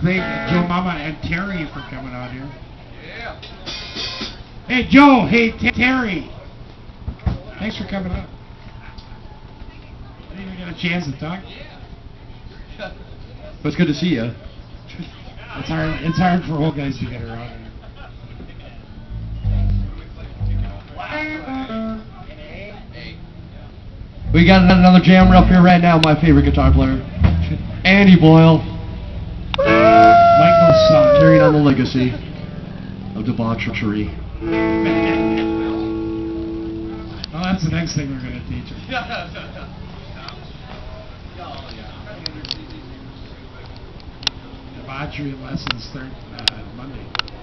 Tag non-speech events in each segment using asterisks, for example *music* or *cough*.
to thank Joe Mama and Terry for coming out here. Yeah. Hey, Joe. Hey, Terry. Thanks for coming out. Didn't even get a chance to talk. But it's good to see you. It's hard. It's hard for old guys to get around. here. We got another jammer up here right now, my favorite guitar player. Andy Boyle, Michael's carrying on the legacy of debauchery. Well, that's the next thing we're going to teach him. *laughs* Debauchery lessons start uh, Monday.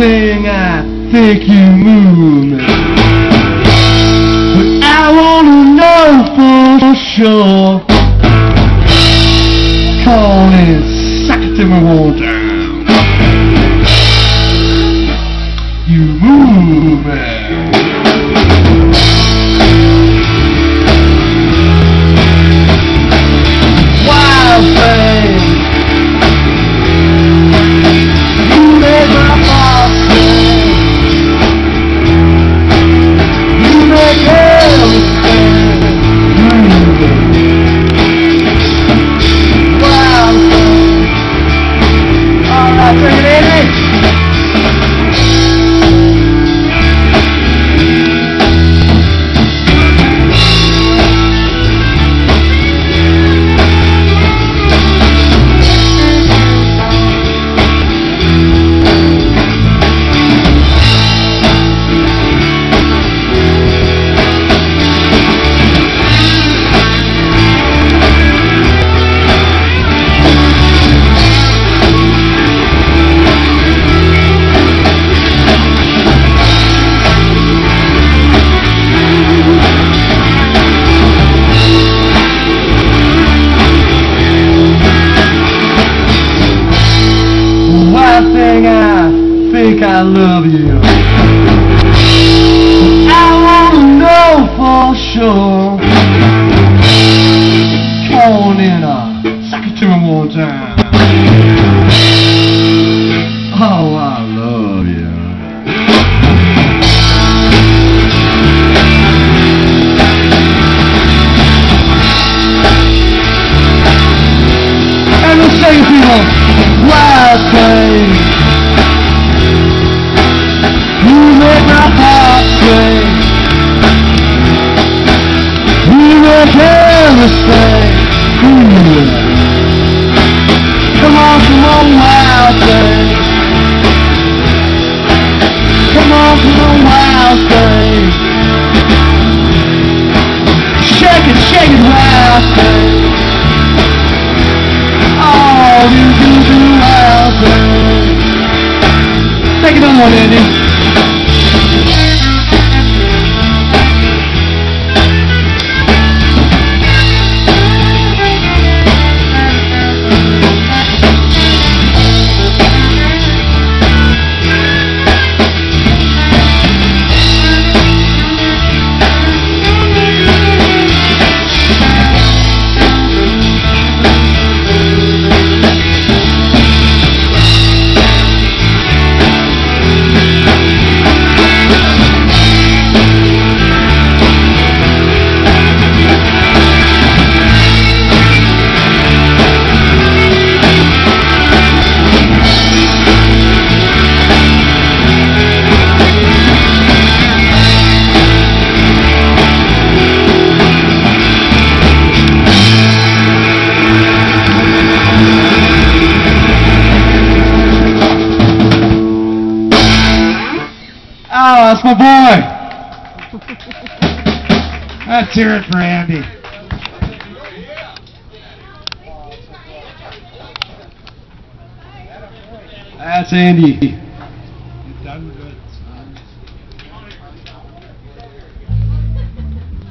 Thing, I think you move me. But I wanna know for sure. Call me one time. You move me. Love you. I wanna know for sure. Come on in, uh, suck it to me one time. Heart sing. You make everything cool. Come on, come on, wild thing. Come on, come on, wild thing. Shake it, shake it, wild thing. Oh, you do do wild thing. Take another one, Andy. Oh, that's my boy. Let's hear it for Andy. That's Andy.